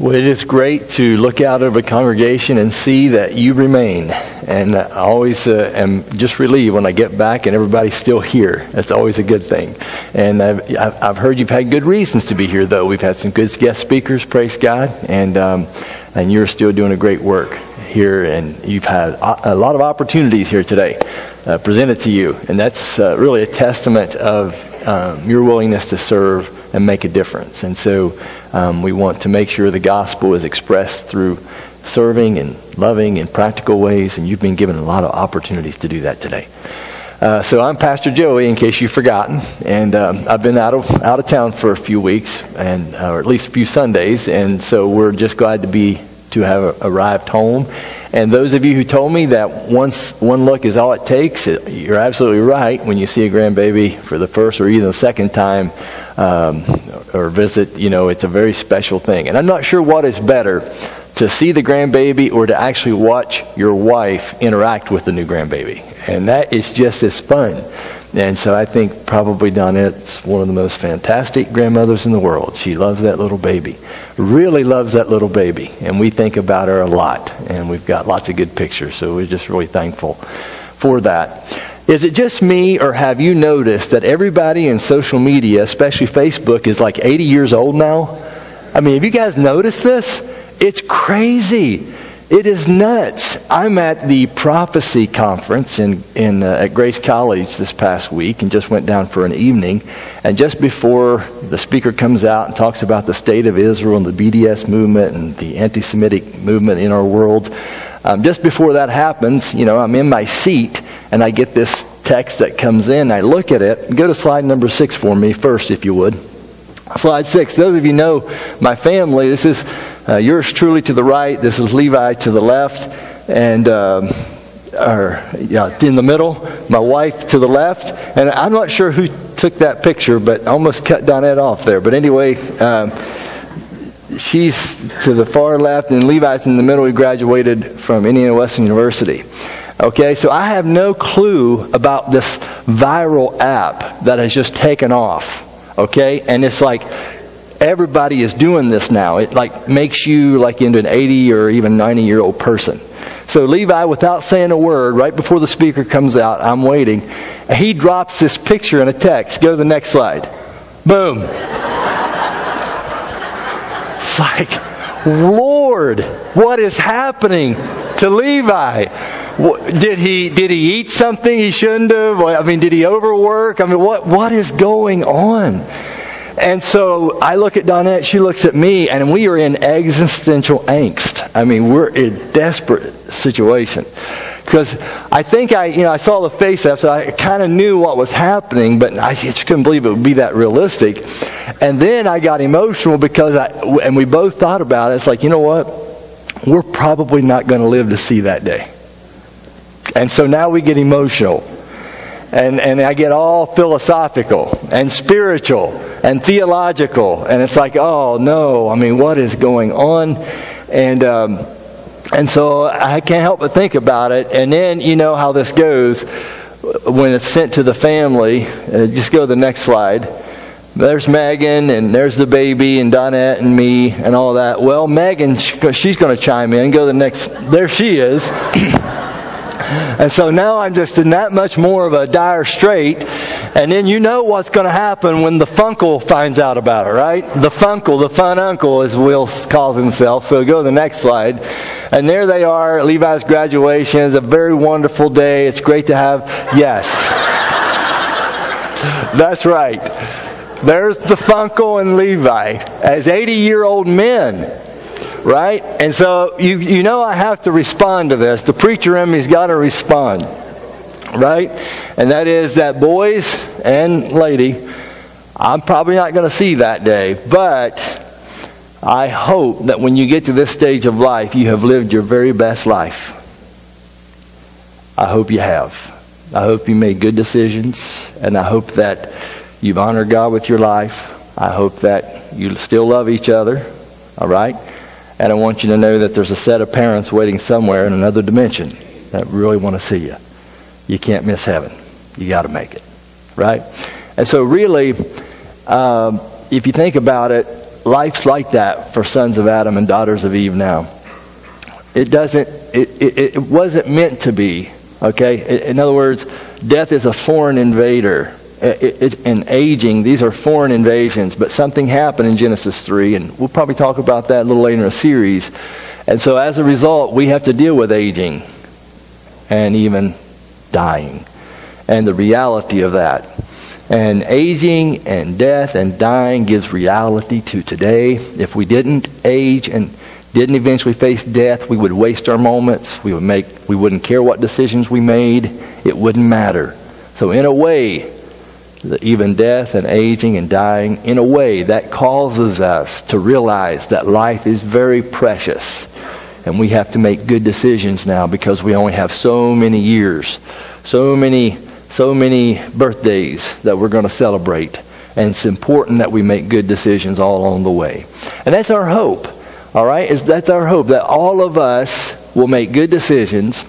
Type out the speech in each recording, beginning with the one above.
Well, it is great to look out of a congregation and see that you remain. And I always uh, am just relieved when I get back and everybody's still here. That's always a good thing. And I've, I've heard you've had good reasons to be here, though. We've had some good guest speakers, praise God. And, um, and you're still doing a great work here. And you've had a lot of opportunities here today uh, presented to you. And that's uh, really a testament of um, your willingness to serve and make a difference. And so um, we want to make sure the gospel is expressed through serving and loving in practical ways, and you've been given a lot of opportunities to do that today. Uh, so I'm Pastor Joey, in case you've forgotten, and um, I've been out of out of town for a few weeks, and uh, or at least a few Sundays, and so we're just glad to be to have arrived home. And those of you who told me that once one look is all it takes, you're absolutely right. When you see a grandbaby for the first or even the second time, um, or visit, you know, it's a very special thing. And I'm not sure what is better to see the grandbaby or to actually watch your wife interact with the new grandbaby. And that is just as fun. And so I think probably Donette's one of the most fantastic grandmothers in the world. She loves that little baby. Really loves that little baby. And we think about her a lot. And we've got lots of good pictures. So we're just really thankful for that. Is it just me, or have you noticed that everybody in social media, especially Facebook, is like 80 years old now? I mean, have you guys noticed this? It's crazy. It is nuts. I'm at the prophecy conference in, in uh, at Grace College this past week and just went down for an evening. And just before the speaker comes out and talks about the state of Israel and the BDS movement and the anti Semitic movement in our world, um, just before that happens, you know, I'm in my seat and I get this text that comes in. I look at it. Go to slide number six for me first, if you would. Slide six. Those of you know my family. This is uh, yours truly to the right. This is Levi to the left, and um, or yeah, in the middle. My wife to the left, and I'm not sure who took that picture, but almost cut Donette off there. But anyway. Um, she's to the far left, and Levi's in the middle. He graduated from Indiana Wesleyan University. Okay, so I have no clue about this viral app that has just taken off. Okay, and it's like everybody is doing this now. It like makes you like into an 80 or even 90 year old person. So Levi, without saying a word, right before the speaker comes out, I'm waiting. He drops this picture in a text. Go to the next slide. Boom. It's like, Lord, what is happening to Levi? Did he did he eat something he shouldn't have? I mean, did he overwork? I mean, what what is going on? And so I look at Donette, she looks at me, and we are in existential angst. I mean, we're in desperate situation. Because I think I, you know, I saw the FaceApp, so I kind of knew what was happening, but I just couldn't believe it would be that realistic. And then I got emotional because I, and we both thought about it. It's like, you know what? We're probably not going to live to see that day. And so now we get emotional. And, and I get all philosophical and spiritual and theological. And it's like, oh no, I mean, what is going on? And, um, and so I can't help but think about it. And then you know how this goes when it's sent to the family. Uh, just go to the next slide. There's Megan, and there's the baby, and Donette, and me, and all that. Well, Megan, she's going to chime in. Go to the next. There she is. And so now I'm just in that much more of a dire strait. And then you know what's going to happen when the funkle finds out about it, right? The funkle, the fun uncle, as Will calls himself. So go to the next slide. And there they are, Levi's graduation. It's a very wonderful day. It's great to have, yes. That's right. There's the Funkle and Levi as 80 year old men right? And so you, you know I have to respond to this. The preacher in me's got to respond, right? And that is that boys and lady, I'm probably not going to see that day, but I hope that when you get to this stage of life, you have lived your very best life. I hope you have. I hope you made good decisions, and I hope that you've honored God with your life. I hope that you still love each other, all right? And I want you to know that there's a set of parents waiting somewhere in another dimension that really want to see you. You can't miss heaven. You got to make it. Right? And so, really, um, if you think about it, life's like that for sons of Adam and daughters of Eve now. It doesn't, it, it, it wasn't meant to be, okay? In other words, death is a foreign invader. Uh, and aging, these are foreign invasions, but something happened in Genesis 3, and we'll probably talk about that a little later in the series. And so as a result, we have to deal with aging and even dying and the reality of that. And aging and death and dying gives reality to today. If we didn't age and didn't eventually face death, we would waste our moments. We would make we wouldn't care what decisions we made. It wouldn't matter. So in a way, even death and aging and dying, in a way that causes us to realize that life is very precious. And we have to make good decisions now because we only have so many years, so many so many birthdays that we're going to celebrate. And it's important that we make good decisions all along the way. And that's our hope. All right? Is that's our hope that all of us will make good decisions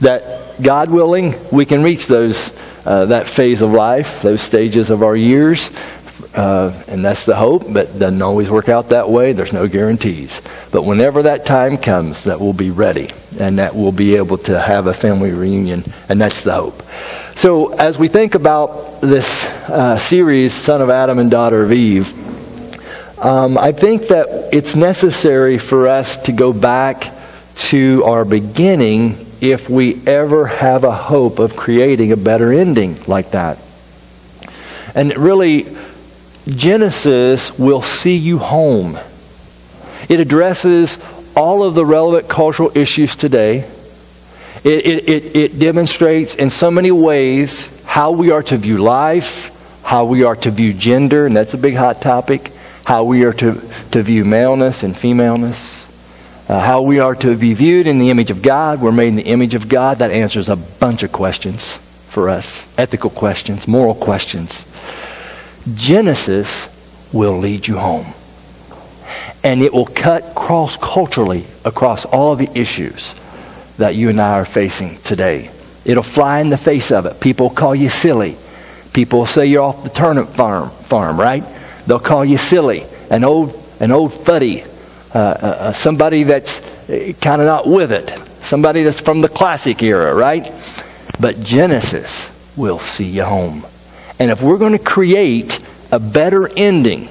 that God willing we can reach those uh, that phase of life, those stages of our years. Uh, and that's the hope, but doesn't always work out that way. There's no guarantees. But whenever that time comes, that we'll be ready and that we'll be able to have a family reunion, and that's the hope. So, as we think about this uh, series, Son of Adam and Daughter of Eve, um, I think that it's necessary for us to go back to our beginning if we ever have a hope of creating a better ending like that. And really, Genesis will see you home. It addresses all of the relevant cultural issues today. It, it, it, it, demonstrates in so many ways how we are to view life, how we are to view gender, and that's a big hot topic, how we are to, to view maleness and femaleness, uh, how we are to be viewed in the image of God. We're made in the image of God. That answers a bunch of questions for us ethical questions, moral questions. Genesis will lead you home. And it will cut cross culturally across all of the issues that you and I are facing today. It'll fly in the face of it. People call you silly. People say you're off the turnip farm, farm right? They'll call you silly, an old, an old fuddy, uh, uh, uh somebody that's uh, kind of not with it, somebody that's from the classic era, right? But Genesis will see you home. And if we're going to create a better ending,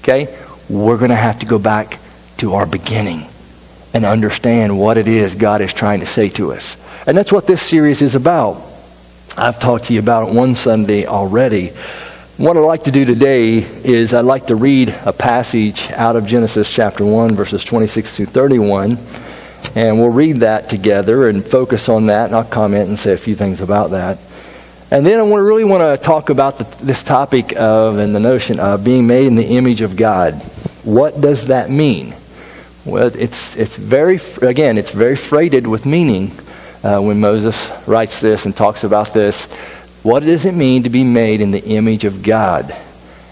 okay, we're going to have to go back to our beginning and understand what it is God is trying to say to us. And that's what this series is about. I've talked to you about it one Sunday already. What I'd like to do today is I'd like to read a passage out of Genesis chapter 1, verses 26 to 31. And we'll read that together and focus on that, and I'll comment and say a few things about that. And then I want really want to talk about the, this topic of and the notion of being made in the image of God. What does that mean? Well, it's, it's very, again, it's very freighted with meaning uh, when Moses writes this and talks about this. What does it mean to be made in the image of God?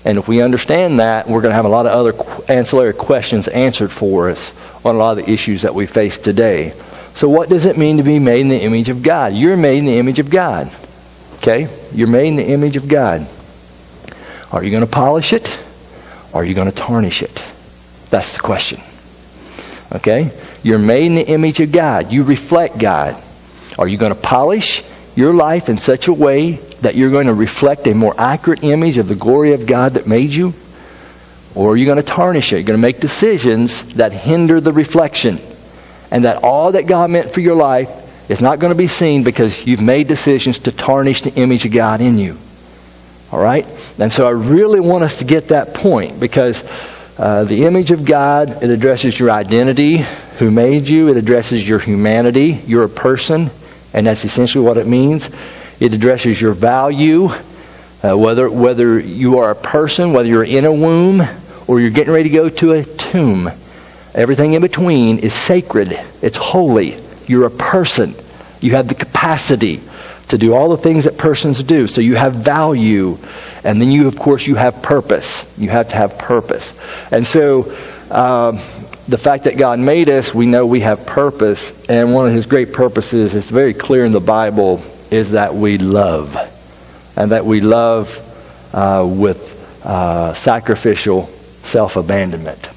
And if we understand that, we're going to have a lot of other ancillary questions answered for us on a lot of the issues that we face today. So, what does it mean to be made in the image of God? You're made in the image of God. Okay? You're made in the image of God. Are you going to polish it? Or are you going to tarnish it? That's the question. Okay? You're made in the image of God. You reflect God. Are you going to polish your life in such a way that you're going to reflect a more accurate image of the glory of God that made you? Or are you going to tarnish it? You're going to make decisions that hinder the reflection. And that all that God meant for your life is not going to be seen because you've made decisions to tarnish the image of God in you. All right? And so I really want us to get that point because uh, the image of God, it addresses your identity, who made you. It addresses your humanity. You're a person, and that's essentially what it means. It addresses your value, uh, whether, whether you are a person, whether you're in a womb, or you're getting ready to go to a tomb. Everything in between is sacred, it's holy. You're a person. You have the capacity to do all the things that persons do. So you have value. And then you, of course, you have purpose. You have to have purpose. And so um, the fact that God made us, we know we have purpose. And one of his great purposes is very clear in the Bible is that we love. And that we love uh, with uh, sacrificial self abandonment.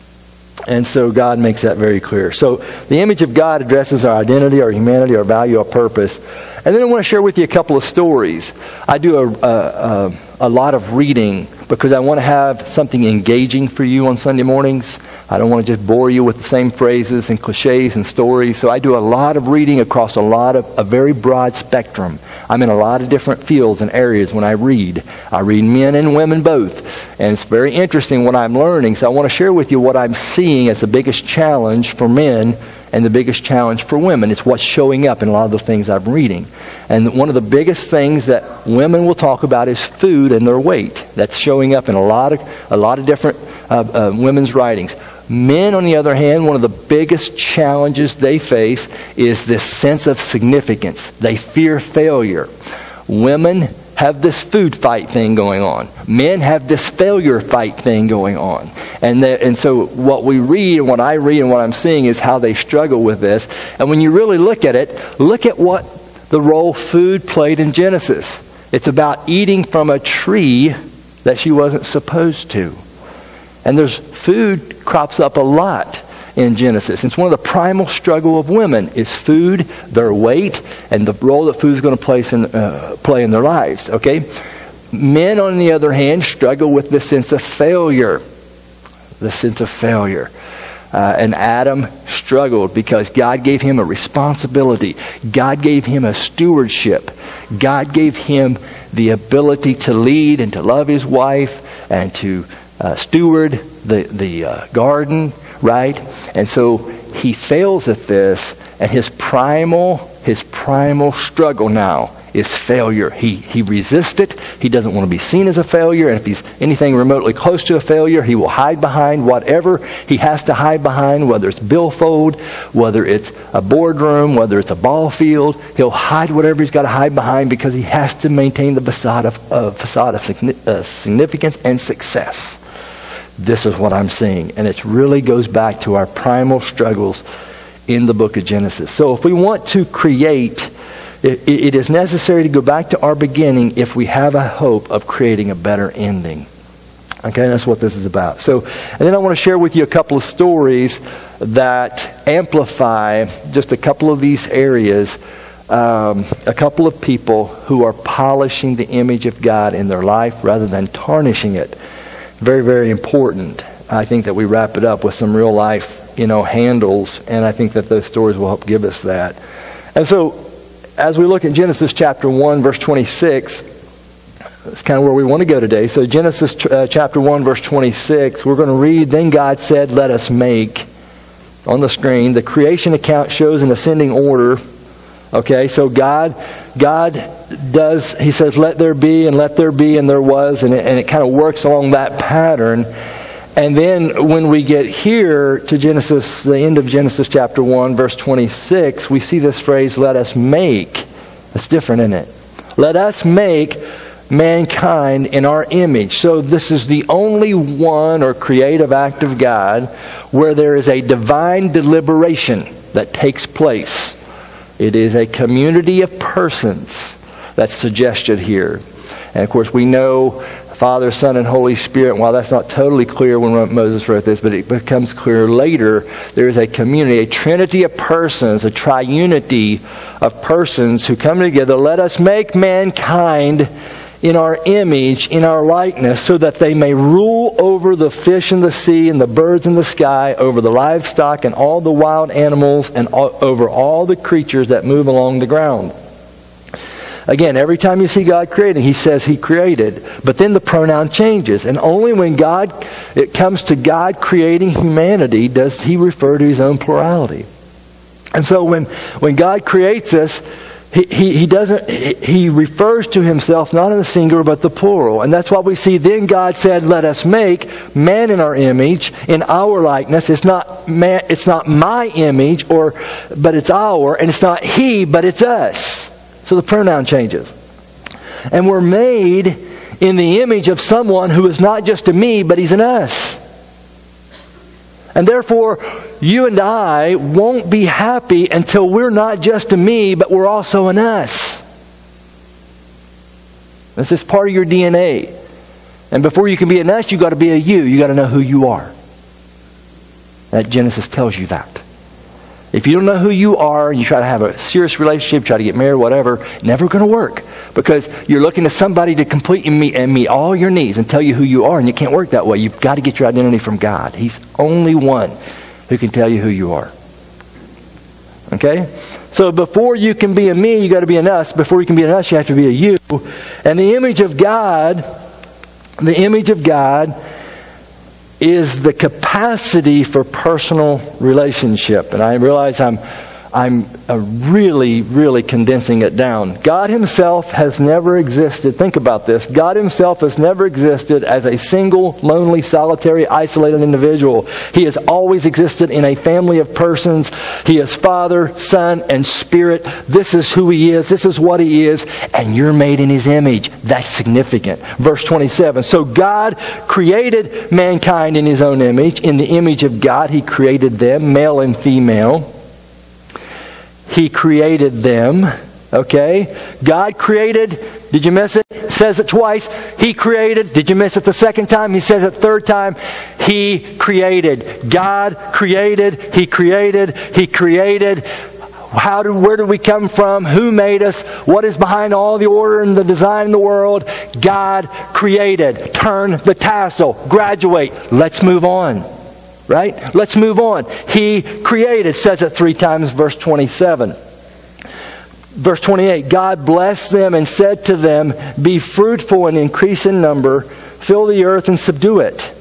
And so God makes that very clear. So the image of God addresses our identity, our humanity, our value, our purpose. And then I want to share with you a couple of stories. I do a, a, a, a lot of reading because I want to have something engaging for you on Sunday mornings. I don't want to just bore you with the same phrases and cliches and stories. So I do a lot of reading across a lot of a very broad spectrum. I'm in a lot of different fields and areas when I read. I read men and women both. And it's very interesting what I'm learning. So I want to share with you what I'm seeing as the biggest challenge for men and the biggest challenge for women. It's what's showing up in a lot of the things I'm reading. And one of the biggest things that women will talk about is food and their weight. That's showing up in a lot of a lot of different uh, uh, women's writings. Men, on the other hand, one of the biggest challenges they face is this sense of significance. They fear failure. Women have this food fight thing going on. Men have this failure fight thing going on. And, and so what we read and what I read and what I'm seeing is how they struggle with this. And when you really look at it, look at what the role food played in Genesis. It's about eating from a tree that she wasn't supposed to. And there's food crops up a lot in Genesis. It's one of the primal struggle of women is food, their weight, and the role that food is going to play in, uh, play in their lives. Okay, men on the other hand struggle with the sense of failure, the sense of failure. Uh, and Adam struggled because God gave him a responsibility. God gave him a stewardship. God gave him the ability to lead and to love his wife and to uh, steward the, the uh, garden, right? And so he fails at this, and his primal, his primal struggle now is failure. He, he resists it. He doesn't want to be seen as a failure. And if he's anything remotely close to a failure, he will hide behind whatever he has to hide behind, whether it's billfold, whether it's a boardroom, whether it's a ball field. He'll hide whatever he's got to hide behind because he has to maintain the facade of, uh, facade of uh, significance and success this is what I'm seeing. And it really goes back to our primal struggles in the book of Genesis. So if we want to create, it, it is necessary to go back to our beginning if we have a hope of creating a better ending. Okay, that's what this is about. So, and then I want to share with you a couple of stories that amplify just a couple of these areas. Um, a couple of people who are polishing the image of God in their life rather than tarnishing it very, very important. I think that we wrap it up with some real life, you know, handles, and I think that those stories will help give us that. And so, as we look at Genesis chapter 1, verse 26, that's kind of where we want to go today. So, Genesis uh, chapter 1, verse 26, we're going to read, Then God said, Let us make. On the screen, the creation account shows an ascending order. Okay, so God, God does, he says, let there be, and let there be, and there was, and it, and it kind of works along that pattern. And then when we get here to Genesis, the end of Genesis chapter 1, verse 26, we see this phrase, let us make. That's different, isn't it? Let us make mankind in our image. So this is the only one or creative act of God where there is a divine deliberation that takes place. It is a community of persons that's suggested here. And of course, we know Father, Son, and Holy Spirit. While that's not totally clear when Moses wrote this, but it becomes clear later, there is a community, a trinity of persons, a triunity of persons who come together. Let us make mankind in our image, in our likeness, so that they may rule over the fish in the sea and the birds in the sky, over the livestock and all the wild animals, and all, over all the creatures that move along the ground. Again, every time you see God creating, He says He created. But then the pronoun changes. And only when God, it comes to God creating humanity does He refer to His own plurality. And so when, when God creates us, he, he, he, doesn't, he refers to himself not in the singular but the plural. And that's what we see. Then God said, let us make man in our image, in our likeness. It's not man, it's not my image or, but it's our, and it's not he, but it's us. So the pronoun changes. And we're made in the image of someone who is not just a me, but he's an us. And therefore, you and I won't be happy until we're not just a me, but we're also an us. This is part of your DNA. And before you can be an us, you've got to be a you. You've got to know who you are. That Genesis tells you that. If you don't know who you are and you try to have a serious relationship, try to get married, whatever, never going to work because you're looking to somebody to complete and meet, and meet all your needs and tell you who you are, and you can't work that way. You've got to get your identity from God. He's only one who can tell you who you are. Okay? So before you can be a me, you got to be an us. Before you can be an us, you have to be a you. And the image of God, the image of God is the capacity for personal relationship. And I realize I'm I'm uh, really, really condensing it down. God Himself has never existed. Think about this. God Himself has never existed as a single, lonely, solitary, isolated individual. He has always existed in a family of persons. He is Father, Son, and Spirit. This is who He is. This is what He is. And you're made in His image. That's significant. Verse 27. So God created mankind in His own image. In the image of God, He created them, male and female. He created them. Okay? God created. Did you miss it? Says it twice. He created. Did you miss it the second time? He says it third time. He created. God created. He created. He created. How do, where did we come from? Who made us? What is behind all the order and the design in the world? God created. Turn the tassel. Graduate. Let's move on. Right? Let's move on. He created, says it three times, verse 27. Verse 28 God blessed them and said to them, Be fruitful and increase in number, fill the earth and subdue it.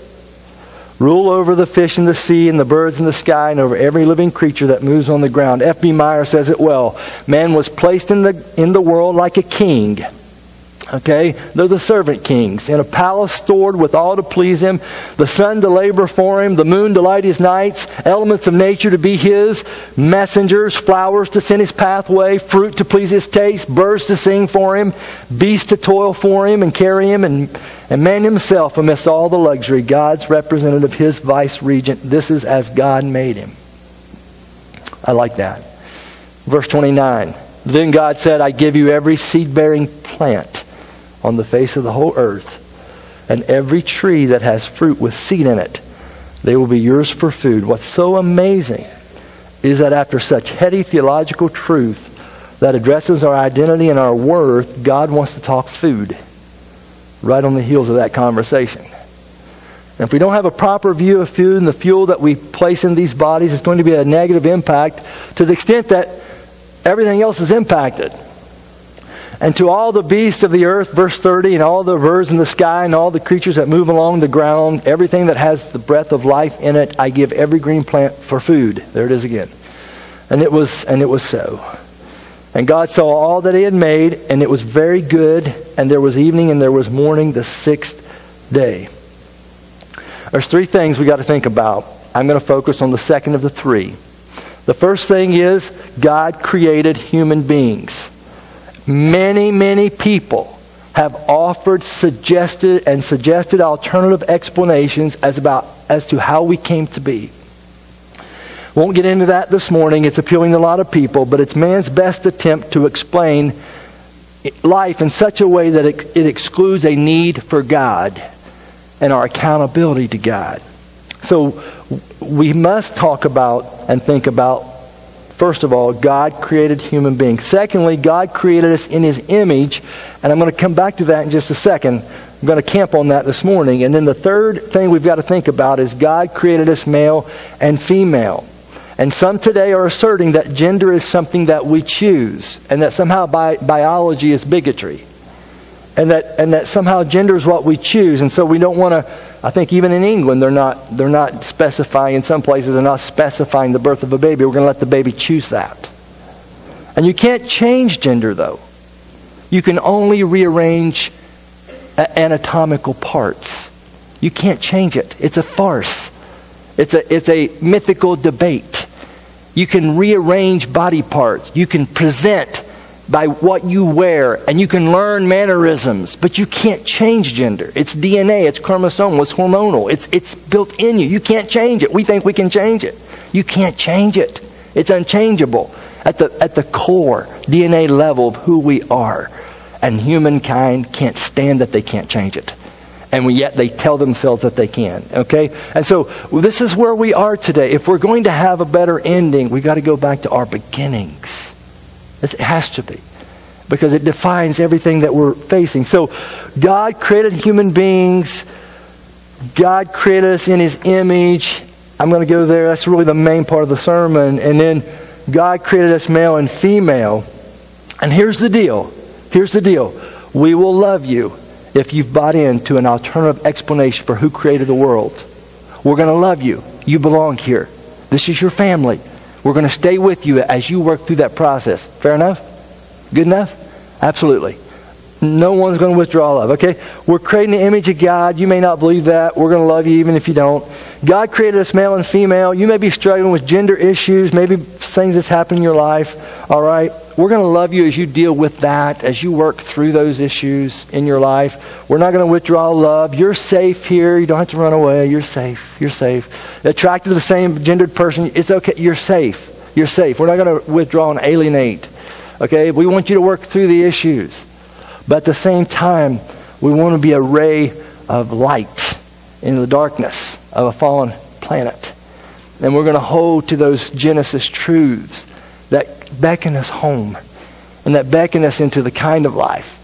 Rule over the fish in the sea and the birds in the sky and over every living creature that moves on the ground. F.B. Meyer says it well. Man was placed in the, in the world like a king Okay? They're the servant kings. In a palace stored with all to please him, the sun to labor for him, the moon to light his nights, elements of nature to be his, messengers, flowers to send his pathway, fruit to please his taste, birds to sing for him, beasts to toil for him and carry him, and, and man himself amidst all the luxury, God's representative, his vice regent. This is as God made him. I like that. Verse 29. Then God said, I give you every seed bearing plant on the face of the whole earth, and every tree that has fruit with seed in it. They will be yours for food. What's so amazing is that after such heady theological truth that addresses our identity and our worth, God wants to talk food right on the heels of that conversation. And if we don't have a proper view of food and the fuel that we place in these bodies, it's going to be a negative impact to the extent that everything else is impacted. And to all the beasts of the earth, verse 30, and all the birds in the sky, and all the creatures that move along the ground, everything that has the breath of life in it, I give every green plant for food. There it is again. And it was, and it was so. And God saw all that He had made, and it was very good. And there was evening, and there was morning, the sixth day. There's three things we got to think about. I'm going to focus on the second of the three. The first thing is God created human beings. Many, many people have offered, suggested, and suggested alternative explanations as about as to how we came to be. Won't get into that this morning. It's appealing to a lot of people, but it's man's best attempt to explain life in such a way that it, it excludes a need for God and our accountability to God. So we must talk about and think about First of all, God created human beings. Secondly, God created us in His image, and I'm going to come back to that in just a second. I'm going to camp on that this morning. And then the third thing we've got to think about is God created us male and female. And some today are asserting that gender is something that we choose, and that somehow bi- biology is bigotry. And that, and that somehow gender is what we choose, and so we don't want to I think even in England, they're not, they're not specifying, in some places, they're not specifying the birth of a baby. We're going to let the baby choose that. And you can't change gender, though. You can only rearrange anatomical parts. You can't change it. It's a farce. It's a, it's a mythical debate. You can rearrange body parts. You can present by what you wear, and you can learn mannerisms, but you can't change gender. It's DNA, it's chromosomal, it's hormonal, it's, it's built in you. You can't change it. We think we can change it. You can't change it. It's unchangeable at the, at the core DNA level of who we are. And humankind can't stand that they can't change it. and yet they tell themselves that they can. Okay? And so this is where we are today. If we're going to have a better ending, we've got to go back to our beginnings. It has to be. Because it defines everything that we're facing. So God created human beings. God created us in His image. I'm going to go there. That's really the main part of the sermon. And then God created us male and female. And here's the deal. Here's the deal. We will love you if you've bought into an alternative explanation for who created the world. We're going to love you. You belong here. This is your family. We're going to stay with you as you work through that process. Fair enough? Good enough? Absolutely. No one's going to withdraw love, okay? We're creating the image of God. You may not believe that. We're going to love you even if you don't. God created us male and female. You may be struggling with gender issues, maybe things that's happened in your life, all right? We're going to love you as you deal with that, as you work through those issues in your life. We're not going to withdraw love. You're safe here. You don't have to run away. You're safe. You're safe. Attracted to the same gendered person, it's okay. You're safe. You're safe. We're not going to withdraw and alienate. Okay? We want you to work through the issues. But at the same time, we want to be a ray of light in the darkness of a fallen planet. And we're going to hold to those Genesis truths that beckon us home and that beckon us into the kind of life,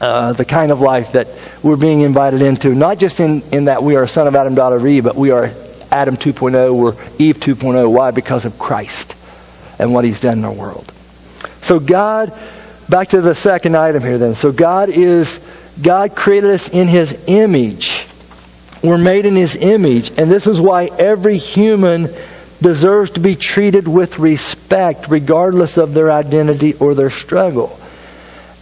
uh, the kind of life that we're being invited into. Not just in, in that we are a son of Adam, daughter of Eve, but we are Adam 2.0, we're Eve 2.0. Why? Because of Christ and what he's done in our world. So God Back to the second item here then. So God is, God created us in His image. We're made in His image. And this is why every human deserves to be treated with respect, regardless of their identity or their struggle.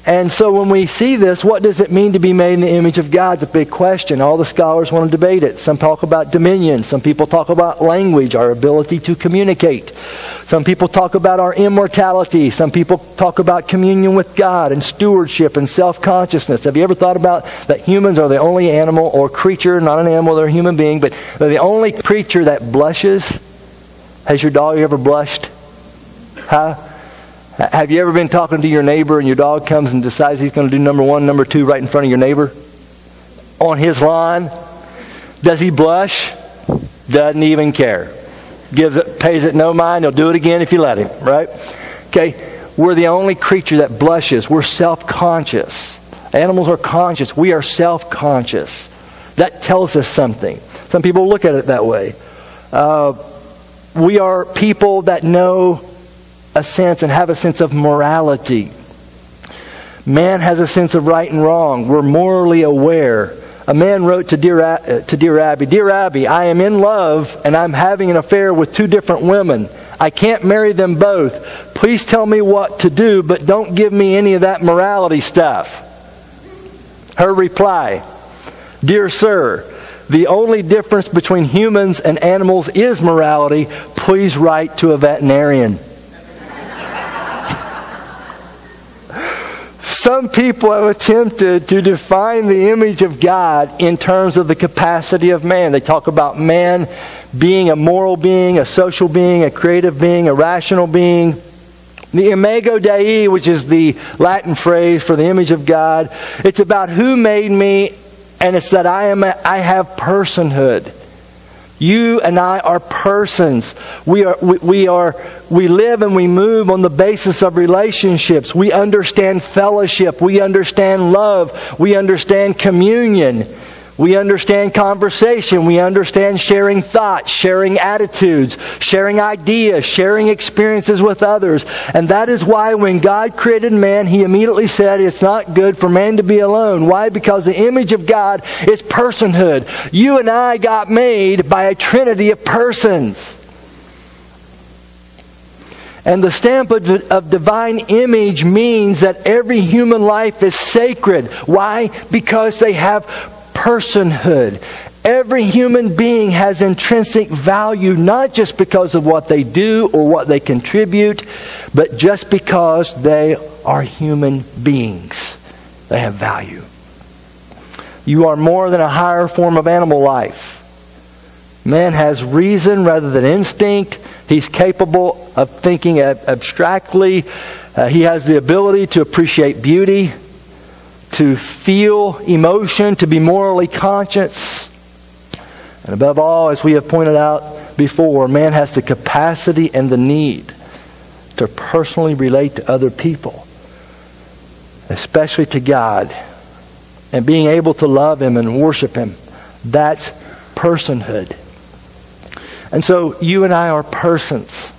And so when we see this, what does it mean to be made in the image of God? It's a big question. All the scholars want to debate it. Some talk about dominion. Some people talk about language, our ability to communicate. Some people talk about our immortality. Some people talk about communion with God and stewardship and self-consciousness. Have you ever thought about that humans are the only animal or creature, not an animal, they're a human being, but they're the only creature that blushes? Has your dog ever blushed? Huh? Have you ever been talking to your neighbor and your dog comes and decides he's going to do number one, number two right in front of your neighbor? On his lawn? Does he blush? Doesn't even care. Gives it, pays it no mind. He'll do it again if you let him, right? Okay. We're the only creature that blushes. We're self-conscious. Animals are conscious. We are self-conscious. That tells us something. Some people look at it that way. Uh, we are people that know a sense and have a sense of morality. Man has a sense of right and wrong. We're morally aware. A man wrote to dear, uh, to dear Abby, Dear Abby, I am in love and I'm having an affair with two different women. I can't marry them both. Please tell me what to do, but don't give me any of that morality stuff. Her reply, Dear Sir, the only difference between humans and animals is morality. Please write to a veterinarian. Some people have attempted to define the image of God in terms of the capacity of man. They talk about man being a moral being, a social being, a creative being, a rational being. The imago Dei, which is the Latin phrase for the image of God, it's about who made me, and it's that I am a, I have personhood. You and I are persons. We are, we, we, are, we live and we move on the basis of relationships. We understand fellowship. We understand love. We understand communion. We understand conversation. We understand sharing thoughts, sharing attitudes, sharing ideas, sharing experiences with others. And that is why when God created man, He immediately said it's not good for man to be alone. Why? Because the image of God is personhood. You and I got made by a trinity of persons. And the stamp of, of, divine image means that every human life is sacred. Why? Because they have personhood. Every human being has intrinsic value, not just because of what they do or what they contribute, but just because they are human beings. They have value. You are more than a higher form of animal life. Man has reason rather than instinct. He's capable of thinking abstractly. Uh, he has the ability to appreciate beauty to feel emotion, to be morally conscious. And above all, as we have pointed out before, man has the capacity and the need to personally relate to other people, especially to God, and being able to love Him and worship Him. That's personhood. And so you and I are persons.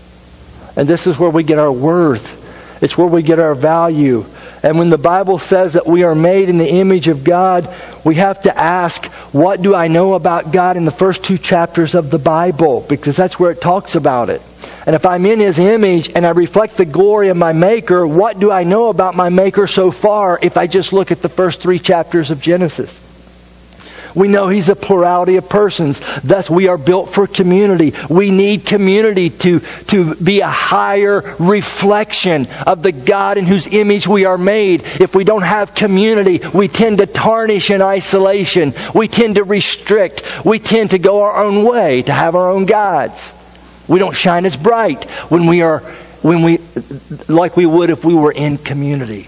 And this is where we get our worth. It's where we get our value. And when the Bible says that we are made in the image of God, we have to ask, what do I know about God in the first two chapters of the Bible? Because that's where it talks about it. And if I'm in His image and I reflect the glory of my Maker, what do I know about my Maker so far if I just look at the first three chapters of Genesis? We know He's a plurality of persons. Thus, we are built for community. We need community to, to be a higher reflection of the God in whose image we are made. If we don't have community, we tend to tarnish in isolation. We tend to restrict. We tend to go our own way, to have our own gods. We don't shine as bright when we are, when we, like we would if we were in community.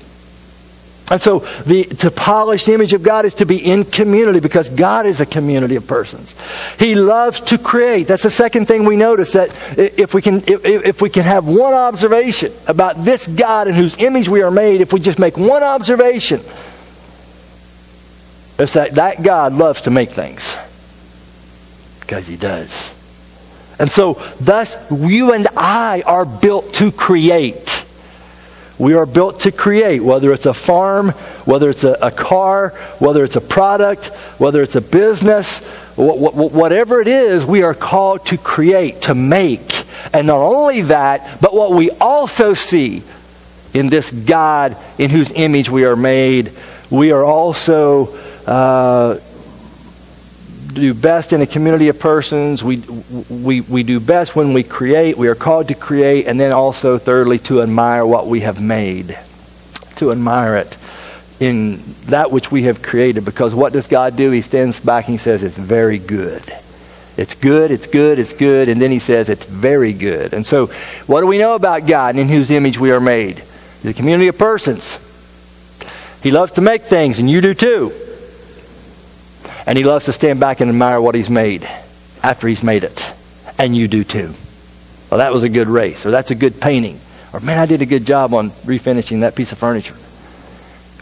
And so the, to polish the image of God is to be in community because God is a community of persons. He loves to create. That's the second thing we notice that if we can, if, if we can have one observation about this God in whose image we are made, if we just make one observation, it's that that God loves to make things. Because he does. And so, thus, you and I are built to create. We are built to create, whether it's a farm, whether it's a, a car, whether it's a product, whether it's a business, wh- wh- whatever it is, we are called to create, to make. And not only that, but what we also see in this God in whose image we are made, we are also uh, do best in a community of persons. We, we, we do best when we create. We are called to create. And then also, thirdly, to admire what we have made. To admire it in that which we have created. Because what does God do? He stands back and he says, It's very good. It's good, it's good, it's good. And then he says, It's very good. And so, what do we know about God and in whose image we are made? A community of persons. He loves to make things, and you do too. And he loves to stand back and admire what he's made after he's made it. And you do too. Well, that was a good race, or that's a good painting, or man, I did a good job on refinishing that piece of furniture.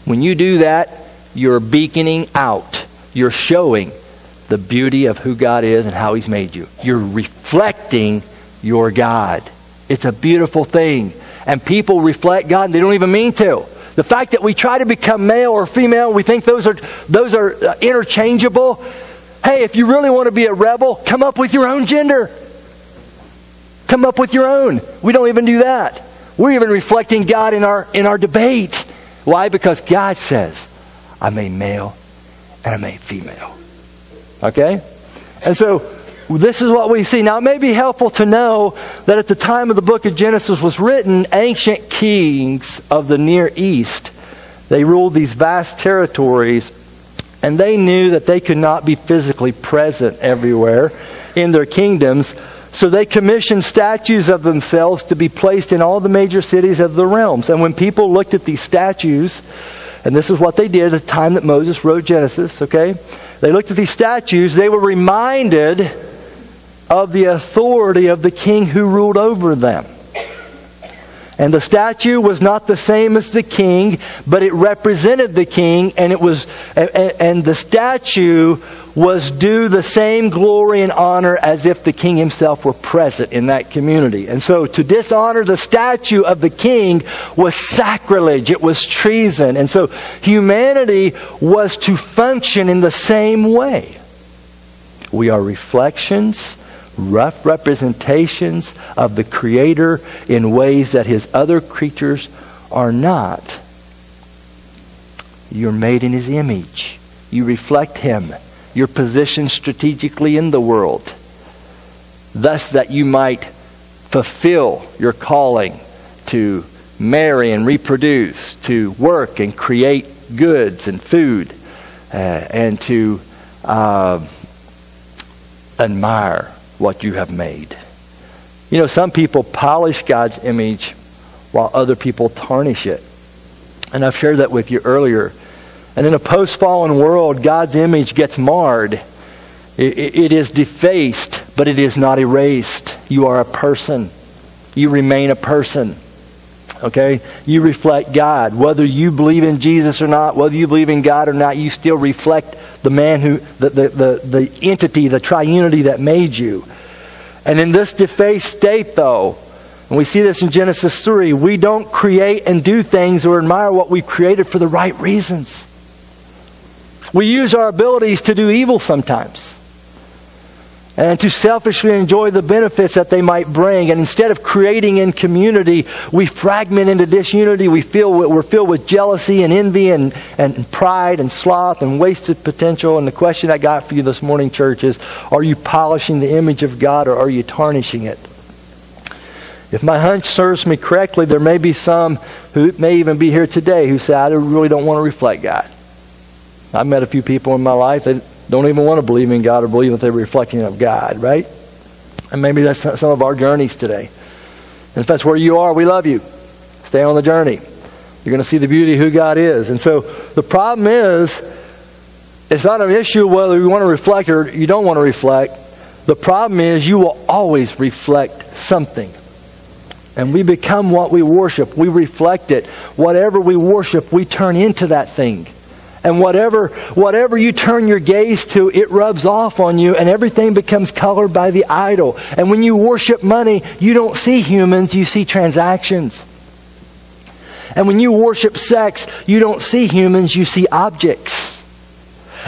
When you do that, you're beaconing out, you're showing the beauty of who God is and how He's made you. You're reflecting your God. It's a beautiful thing. And people reflect God and they don't even mean to. The fact that we try to become male or female, we think those are, those are uh, interchangeable. Hey, if you really want to be a rebel, come up with your own gender. Come up with your own. We don't even do that. We're even reflecting God in our, in our debate. Why? Because God says, I made male and I made female. Okay? And so this is what we see. Now, it may be helpful to know that at the time of the book of Genesis was written, ancient kings of the Near East, they ruled these vast territories, and they knew that they could not be physically present everywhere in their kingdoms. So they commissioned statues of themselves to be placed in all the major cities of the realms. And when people looked at these statues, and this is what they did at the time that Moses wrote Genesis, okay? They looked at these statues, they were reminded of the authority of the king who ruled over them. And the statue was not the same as the king, but it represented the king, and it was, and the statue was due the same glory and honor as if the king himself were present in that community. And so to dishonor the statue of the king was sacrilege. It was treason. And so humanity was to function in the same way. We are reflections rough representations of the Creator in ways that his other creatures are not. You're made in his image. You reflect him. You're positioned strategically in the world, thus that you might fulfill your calling to marry and reproduce, to work and create goods and food, uh, and to uh, admire what you have made. You know, some people polish God's image while other people tarnish it. And I've shared that with you earlier. And in a post fallen world, God's image gets marred. It, it is defaced, but it is not erased. You are a person. You remain a person. Okay? You reflect God. Whether you believe in Jesus or not, whether you believe in God or not, you still reflect the man who, the, the, the, the entity, the triunity that made you. And in this defaced state, though, and we see this in Genesis 3, we don't create and do things or admire what we've created for the right reasons. We use our abilities to do evil sometimes and to selfishly enjoy the benefits that they might bring. And instead of creating in community, we fragment into disunity. We feel we're filled with jealousy and envy and, and pride and sloth and wasted potential. And the question I got for you this morning, church, is are you polishing the image of God or are you tarnishing it? If my hunch serves me correctly, there may be some who may even be here today who say, I really don't want to reflect God. I've met a few people in my life that don't even want to believe in God or believe that they're reflecting of God, right? And maybe that's some of our journeys today. And if that's where you are, we love you. Stay on the journey. You're going to see the beauty of who God is. And so the problem is, it's not an issue whether you want to reflect or you don't want to reflect. The problem is you will always reflect something. And we become what we worship. We reflect it. Whatever we worship, we turn into that thing. And whatever, whatever you turn your gaze to, it rubs off on you and everything becomes colored by the idol. And when you worship money, you don't see humans, you see transactions. And when you worship sex, you don't see humans, you see objects.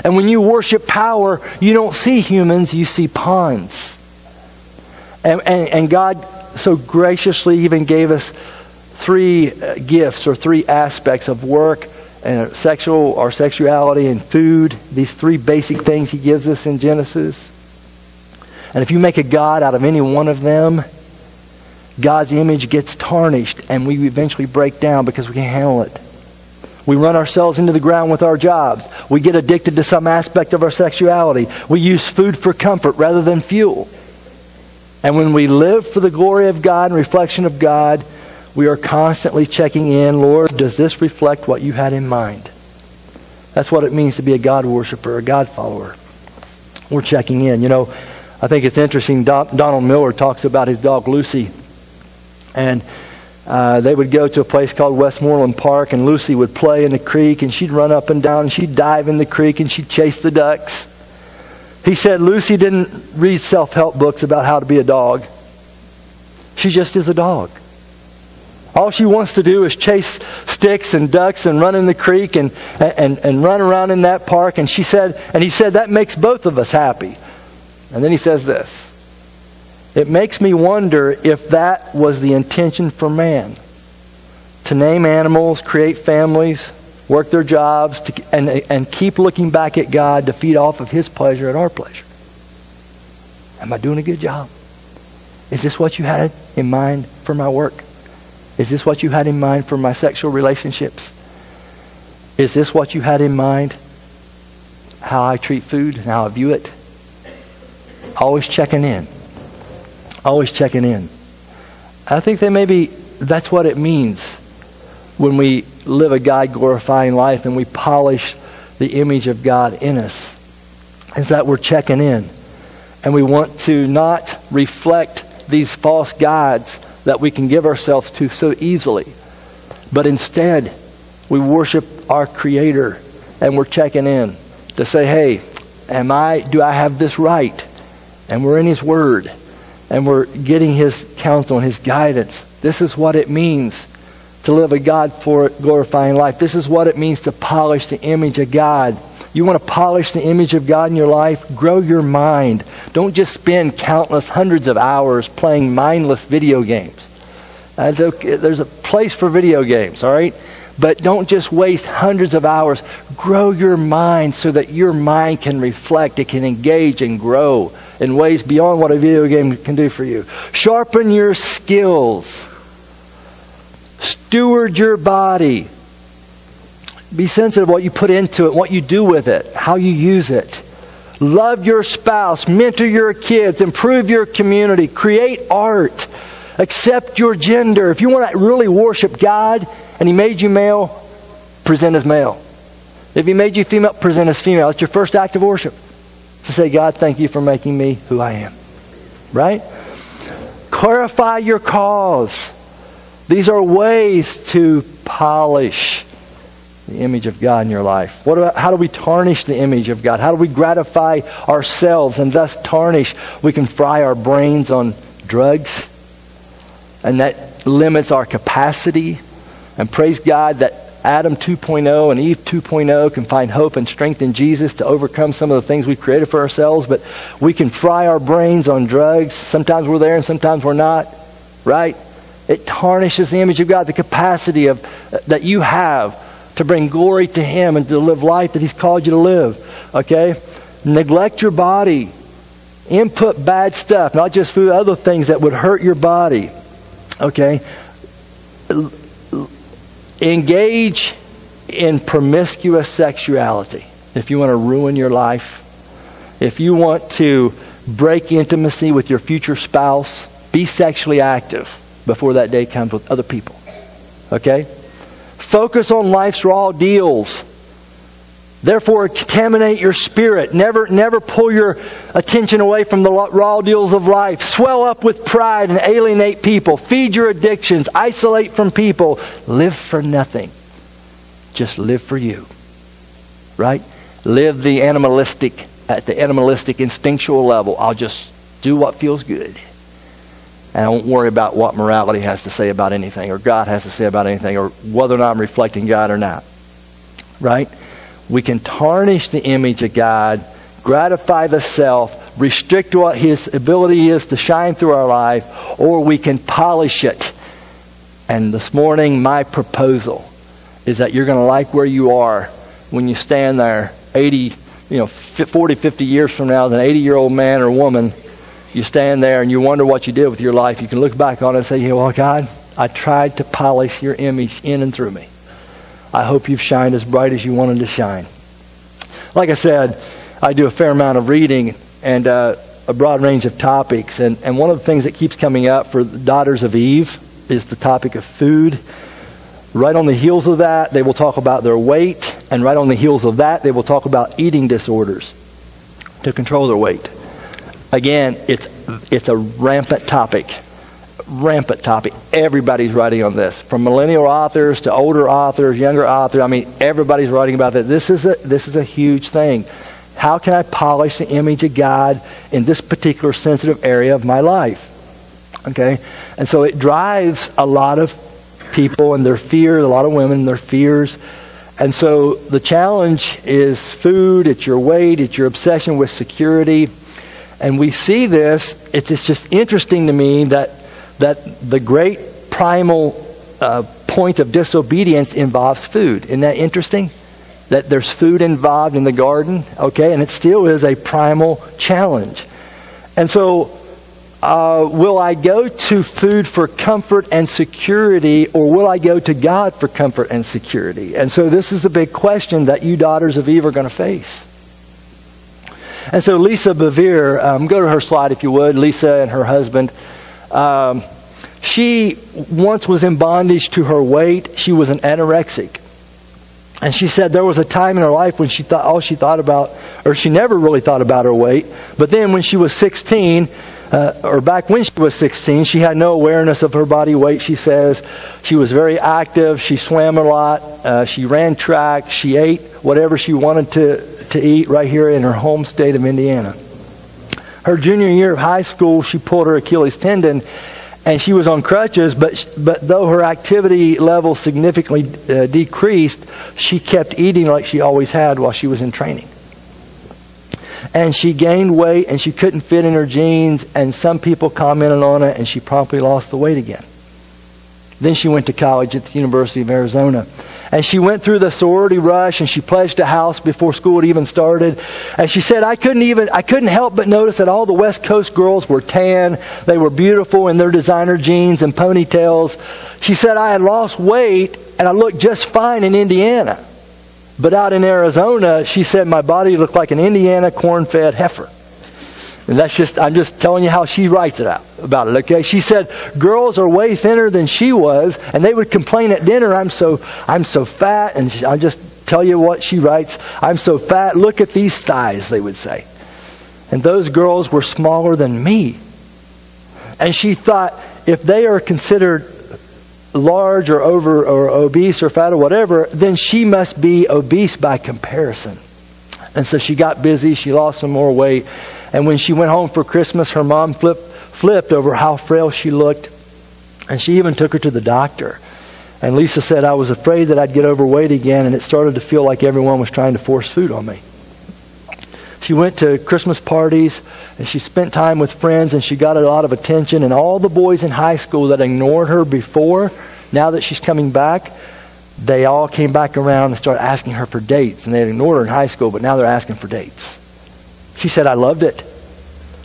And when you worship power, you don't see humans, you see pawns. And, and, and God so graciously even gave us three uh, gifts or three aspects of work and sexual or sexuality and food, these three basic things he gives us in Genesis. And if you make a God out of any one of them, God's image gets tarnished and we eventually break down because we can't handle it. We run ourselves into the ground with our jobs. We get addicted to some aspect of our sexuality. We use food for comfort rather than fuel. And when we live for the glory of God and reflection of God, we are constantly checking in, Lord, does this reflect what you had in mind? That's what it means to be a God worshiper, a God follower. We're checking in. You know, I think it's interesting. Donald Miller talks about his dog Lucy. And uh, they would go to a place called Westmoreland Park, and Lucy would play in the creek, and she'd run up and down, and she'd dive in the creek, and she'd chase the ducks. He said Lucy didn't read self help books about how to be a dog. She just is a dog. All she wants to do is chase sticks and ducks and run in the creek and, and, and run around in that park. And she said, and he said, that makes both of us happy. And then he says this It makes me wonder if that was the intention for man to name animals, create families, work their jobs, to, and, and keep looking back at God to feed off of His pleasure at our pleasure. Am I doing a good job? Is this what you had in mind for my work? Is this what you had in mind for my sexual relationships? Is this what you had in mind? How I treat food and how I view it? Always checking in. Always checking in. I think that maybe that's what it means when we live a God glorifying life and we polish the image of God in us. Is that we're checking in. And we want to not reflect these false gods that we can give ourselves to so easily. But instead, we worship our Creator and we're checking in to say, hey, am I, do I have this right? And we're in His Word and we're getting His counsel and His guidance. This is what it means to live a God glorifying life. This is what it means to polish the image of God. You want to polish the image of God in your life? Grow your mind. Don't just spend countless hundreds of hours playing mindless video games. Uh, okay. There's a place for video games, all right? But don't just waste hundreds of hours. Grow your mind so that your mind can reflect, it can engage and grow in ways beyond what a video game can do for you. Sharpen your skills. Steward your body. Be sensitive what you put into it, what you do with it, how you use it. Love your spouse, mentor your kids, improve your community, create art, accept your gender. If you want to really worship God and He made you male, present as male. If He made you female, present as female. It's your first act of worship. To say, God, thank you for making me who I am. Right? Clarify your cause. These are ways to polish the image of God in your life. What how do we tarnish the image of God? How do we gratify ourselves and thus tarnish? We can fry our brains on drugs, and that limits our capacity. And praise God that Adam 2.0 and Eve 2.0 can find hope and strength in Jesus to overcome some of the things we've created for ourselves, but we can fry our brains on drugs. Sometimes we're there and sometimes we're not, right? It tarnishes the image of God, the capacity of, that you have to bring glory to Him and to live life that He's called you to live. Okay? Neglect your body. Input bad stuff, not just food, other things that would hurt your body. Okay? Engage in promiscuous sexuality if you want to ruin your life. If you want to break intimacy with your future spouse, be sexually active before that day comes with other people. Okay? Focus on life's raw deals. Therefore, contaminate your spirit. Never, never pull your attention away from the raw deals of life. Swell up with pride and alienate people. Feed your addictions. Isolate from people. Live for nothing. Just live for you. Right? Live the animalistic, at the animalistic instinctual level. I'll just do what feels good. And I won't worry about what morality has to say about anything or God has to say about anything or whether or not I'm reflecting God or not. Right? we can tarnish the image of God, gratify the self, restrict what His ability is to shine through our life, or we can polish it. And this morning, my proposal is that you're going to like where you are when you stand there 80, you know, 40, 50 years from now, as an 80 year old man or woman. You stand there and you wonder what you did with your life. You can look back on it and say, well, God, I tried to polish your image in and through me. I hope you've shined as bright as you wanted to shine. Like I said, I do a fair amount of reading and uh, a broad range of topics. And, and one of the things that keeps coming up for the daughters of Eve is the topic of food. Right on the heels of that, they will talk about their weight. And right on the heels of that, they will talk about eating disorders to control their weight. Again, it's, it's a rampant topic rampant topic. Everybody's writing on this, from millennial authors to older authors, younger authors. I mean, everybody's writing about this. This is a, this is a huge thing. How can I polish the image of God in this particular sensitive area of my life? Okay? And so it drives a lot of people and their fears, a lot of women, and their fears. And so the challenge is food, it's your weight, it's your obsession with security. And we see this, it's, it's just interesting to me that that the great primal uh, point of disobedience involves food. Isn't that interesting? That there's food involved in the garden, okay? And it still is a primal challenge. And so, uh, will I go to food for comfort and security, or will I go to God for comfort and security? And so, this is the big question that you daughters of Eve are going to face. And so, Lisa Bevere, um, go to her slide if you would. Lisa and her husband um, she once was in bondage to her weight. She was an anorexic. And she said there was a time in her life when she thought all she thought about, or she never really thought about her weight. But then when she was 16, uh, or back when she was 16, she had no awareness of her body weight. She says she was very active. She swam a lot. Uh, she ran track. She ate whatever she wanted to, to eat right here in her home state of Indiana. Her junior year of high school, she pulled her Achilles tendon and she was on crutches, but, but though her activity level significantly uh, decreased, she kept eating like she always had while she was in training. And she gained weight and she couldn't fit in her jeans, and some people commented on it, and she promptly lost the weight again. Then she went to college at the University of Arizona. And she went through the sorority rush and she pledged a house before school had even started. And she said, I couldn't even, I couldn't help but notice that all the West Coast girls were tan. They were beautiful in their designer jeans and ponytails. She said, I had lost weight and I looked just fine in Indiana. But out in Arizona, she said my body looked like an Indiana corn fed heifer. And that's just, I'm just telling you how she writes it out about it, okay? She said, girls are way thinner than she was, and they would complain at dinner, I'm so, I'm so fat, and I'm just tell you what she writes. I'm so fat. Look at these thighs, they would say. And those girls were smaller than me. And she thought, if they are considered large or over or obese or fat or whatever, then she must be obese by comparison. And so she got busy. She lost some more weight. And when she went home for Christmas, her mom flipped, flipped over how frail she looked. And she even took her to the doctor. And Lisa said, I was afraid that I'd get overweight again, and it started to feel like everyone was trying to force food on me. She went to Christmas parties, and she spent time with friends, and she got a lot of attention. And all the boys in high school that ignored her before, now that she's coming back, they all came back around and started asking her for dates. And they had ignored her in high school, but now they're asking for dates. She said, I loved it.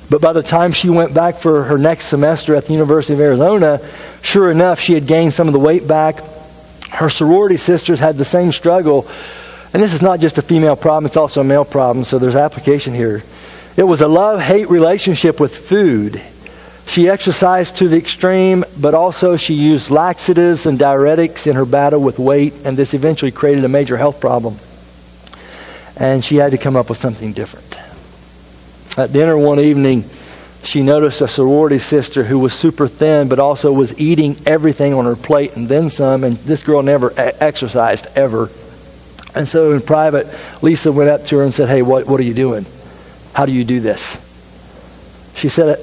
But by the time she went back for her next semester at the University of Arizona, sure enough, she had gained some of the weight back. Her sorority sisters had the same struggle. And this is not just a female problem, it's also a male problem, so there's application here. It was a love hate relationship with food. She exercised to the extreme, but also she used laxatives and diuretics in her battle with weight, and this eventually created a major health problem. And she had to come up with something different. At dinner one evening, she noticed a sorority sister who was super thin, but also was eating everything on her plate and then some. And this girl never exercised ever. And so in private, Lisa went up to her and said, Hey, what, what are you doing? How do you do this? She said,